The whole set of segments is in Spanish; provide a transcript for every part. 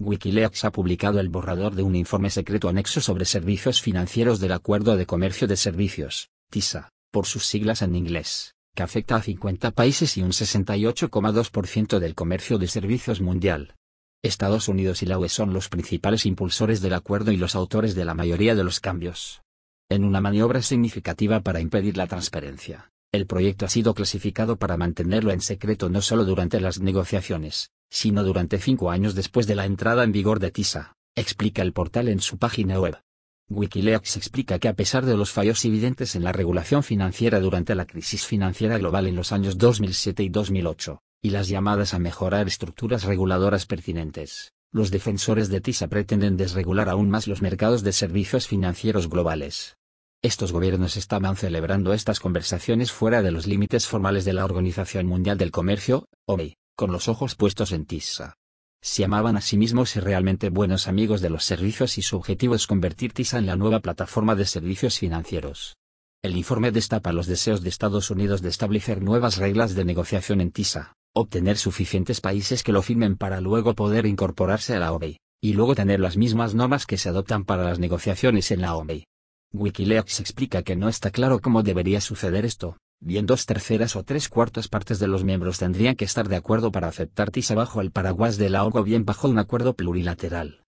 Wikileaks ha publicado el borrador de un informe secreto anexo sobre servicios financieros del Acuerdo de Comercio de Servicios, TISA, por sus siglas en inglés, que afecta a 50 países y un 68,2% del comercio de servicios mundial. Estados Unidos y la UE son los principales impulsores del acuerdo y los autores de la mayoría de los cambios. En una maniobra significativa para impedir la transparencia, el proyecto ha sido clasificado para mantenerlo en secreto no solo durante las negociaciones, sino durante cinco años después de la entrada en vigor de TISA, explica el portal en su página web. Wikileaks explica que a pesar de los fallos evidentes en la regulación financiera durante la crisis financiera global en los años 2007 y 2008, y las llamadas a mejorar estructuras reguladoras pertinentes, los defensores de TISA pretenden desregular aún más los mercados de servicios financieros globales. Estos gobiernos estaban celebrando estas conversaciones fuera de los límites formales de la Organización Mundial del Comercio, OMI, con los ojos puestos en TISA. Se amaban a sí mismos y realmente buenos amigos de los servicios y su objetivo es convertir TISA en la nueva plataforma de servicios financieros. El informe destapa los deseos de Estados Unidos de establecer nuevas reglas de negociación en TISA, obtener suficientes países que lo firmen para luego poder incorporarse a la OMI, y luego tener las mismas normas que se adoptan para las negociaciones en la OMI. Wikileaks explica que no está claro cómo debería suceder esto, bien dos terceras o tres cuartas partes de los miembros tendrían que estar de acuerdo para aceptar TISA bajo el paraguas de la OMI o bien bajo un acuerdo plurilateral.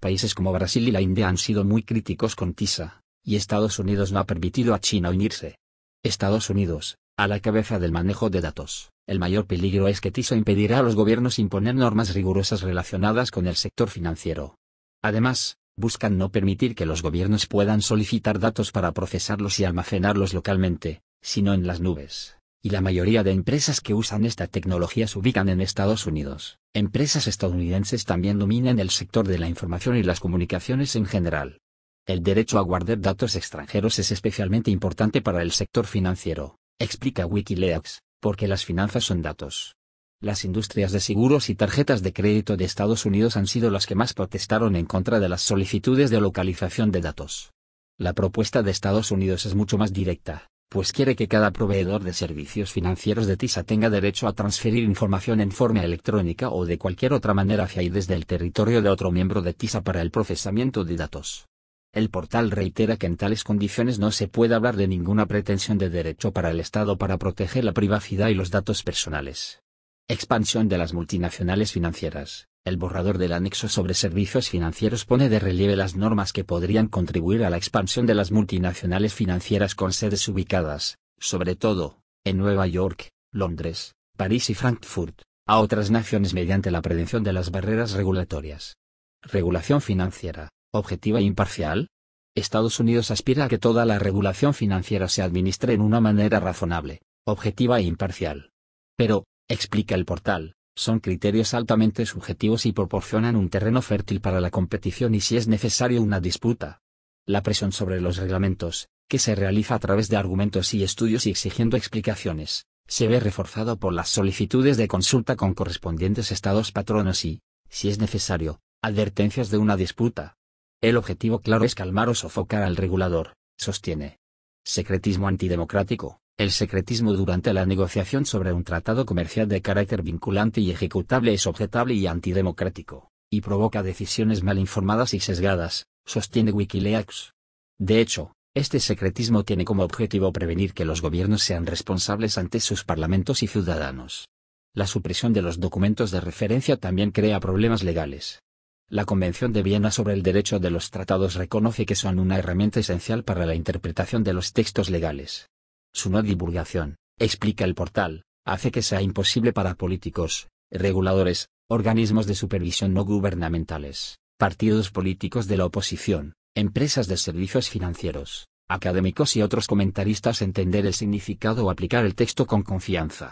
Países como Brasil y la India han sido muy críticos con TISA, y Estados Unidos no ha permitido a China unirse. Estados Unidos, a la cabeza del manejo de datos, el mayor peligro es que TISA impedirá a los gobiernos imponer normas rigurosas relacionadas con el sector financiero. Además, buscan no permitir que los gobiernos puedan solicitar datos para procesarlos y almacenarlos localmente, sino en las nubes. Y la mayoría de empresas que usan esta tecnología se ubican en Estados Unidos. Empresas estadounidenses también dominan el sector de la información y las comunicaciones en general. El derecho a guardar datos extranjeros es especialmente importante para el sector financiero, explica Wikileaks, porque las finanzas son datos. Las industrias de seguros y tarjetas de crédito de Estados Unidos han sido las que más protestaron en contra de las solicitudes de localización de datos. La propuesta de Estados Unidos es mucho más directa, pues quiere que cada proveedor de servicios financieros de TISA tenga derecho a transferir información en forma electrónica o de cualquier otra manera hacia y desde el territorio de otro miembro de TISA para el procesamiento de datos. El portal reitera que en tales condiciones no se puede hablar de ninguna pretensión de derecho para el Estado para proteger la privacidad y los datos personales. Expansión de las multinacionales financieras. El borrador del anexo sobre servicios financieros pone de relieve las normas que podrían contribuir a la expansión de las multinacionales financieras con sedes ubicadas, sobre todo, en Nueva York, Londres, París y Frankfurt, a otras naciones mediante la prevención de las barreras regulatorias. Regulación financiera, objetiva e imparcial. Estados Unidos aspira a que toda la regulación financiera se administre en una manera razonable, objetiva e imparcial. Pero, explica el portal, son criterios altamente subjetivos y proporcionan un terreno fértil para la competición y si es necesario una disputa. La presión sobre los reglamentos, que se realiza a través de argumentos y estudios y exigiendo explicaciones, se ve reforzado por las solicitudes de consulta con correspondientes estados patronos y, si es necesario, advertencias de una disputa. El objetivo claro es calmar o sofocar al regulador, sostiene. Secretismo antidemocrático. El secretismo durante la negociación sobre un tratado comercial de carácter vinculante y ejecutable es objetable y antidemocrático, y provoca decisiones mal informadas y sesgadas, sostiene Wikileaks. De hecho, este secretismo tiene como objetivo prevenir que los gobiernos sean responsables ante sus parlamentos y ciudadanos. La supresión de los documentos de referencia también crea problemas legales. La Convención de Viena sobre el Derecho de los Tratados reconoce que son una herramienta esencial para la interpretación de los textos legales. Su no divulgación, explica el portal, hace que sea imposible para políticos, reguladores, organismos de supervisión no gubernamentales, partidos políticos de la oposición, empresas de servicios financieros, académicos y otros comentaristas entender el significado o aplicar el texto con confianza.